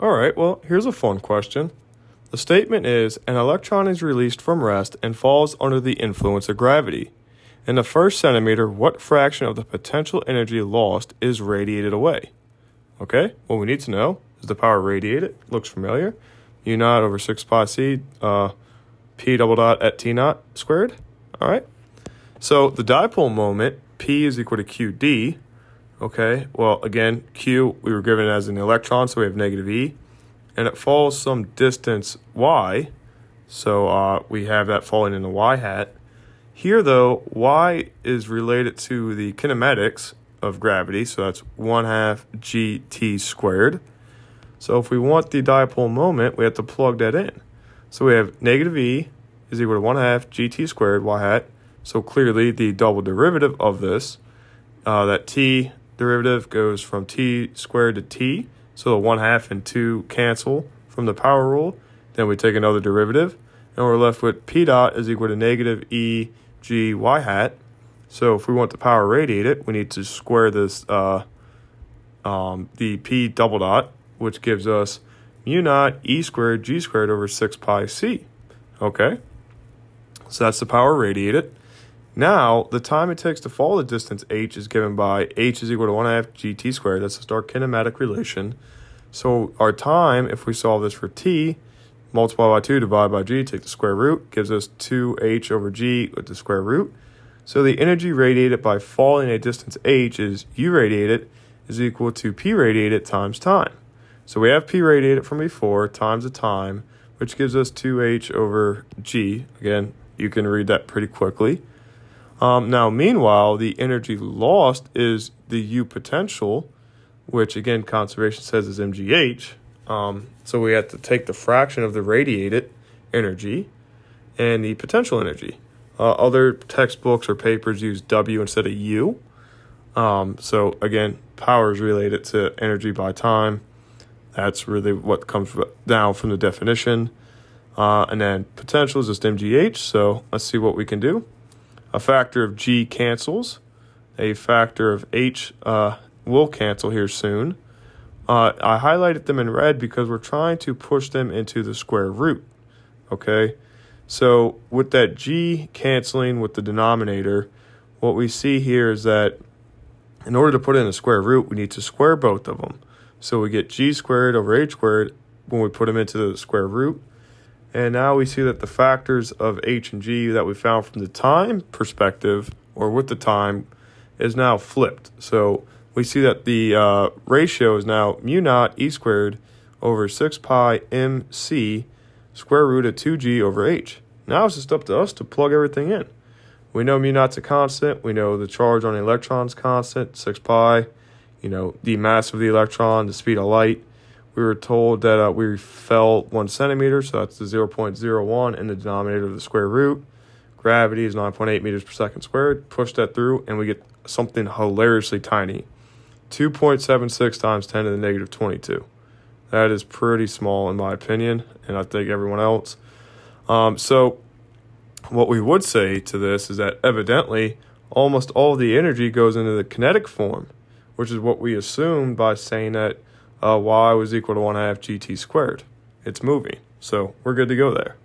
All right, well, here's a fun question. The statement is an electron is released from rest and falls under the influence of gravity. In the first centimeter, what fraction of the potential energy lost is radiated away? Okay, what we need to know is the power radiated. Looks familiar. Mu naught over 6 pi c uh, p double dot at t naught squared. All right. So the dipole moment, P is equal to QD. Okay, well, again, Q we were given as an electron, so we have negative E. And it falls some distance Y. So uh, we have that falling in the Y hat. Here, though, Y is related to the kinematics of gravity, so that's 1 half gt squared. So if we want the dipole moment, we have to plug that in. So we have negative E is equal to 1 half gt squared y hat. So clearly the double derivative of this, uh, that t derivative goes from t squared to t. So the 1 half and 2 cancel from the power rule. Then we take another derivative. And we're left with p dot is equal to negative e g y hat. So if we want the power radiated, we need to square this uh, um, the p double dot, which gives us mu naught e squared g squared over 6 pi c. Okay? So that's the power radiated. Now, the time it takes to follow the distance h is given by h is equal to 1 half gt squared. That's just our kinematic relation. So our time, if we solve this for t, multiply by 2, divide by g, take the square root, gives us 2h over g with the square root. So the energy radiated by falling a distance h is u radiated is equal to p radiated times time. So we have p radiated from before times the time, which gives us 2h over g. Again, you can read that pretty quickly. Um, now, meanwhile, the energy lost is the U potential, which again, conservation says is mgh. Um, so we have to take the fraction of the radiated energy and the potential energy. Uh, other textbooks or papers use W instead of U. Um, so again, power is related to energy by time. That's really what comes down from the definition. Uh, and then potential is just mgh. So let's see what we can do. A factor of g cancels. A factor of h uh, will cancel here soon. Uh, I highlighted them in red because we're trying to push them into the square root. Okay, so with that g canceling with the denominator, what we see here is that in order to put in a square root, we need to square both of them. So we get g squared over h squared when we put them into the square root. And now we see that the factors of h and g that we found from the time perspective, or with the time, is now flipped. So we see that the uh, ratio is now mu naught e squared over 6 pi mc square root of 2g over h. Now it's just up to us to plug everything in. We know mu naught's a constant. We know the charge on the electron constant, 6 pi. You know, the mass of the electron, the speed of light. We were told that uh, we fell one centimeter, so that's the 0.01 in the denominator of the square root. Gravity is 9.8 meters per second squared. Push that through, and we get something hilariously tiny 2.76 times 10 to the negative 22. That is pretty small, in my opinion, and I think everyone else. Um, so, what we would say to this is that evidently almost all the energy goes into the kinetic form, which is what we assumed by saying that uh, y was equal to 1 half gt squared. It's moving. So we're good to go there.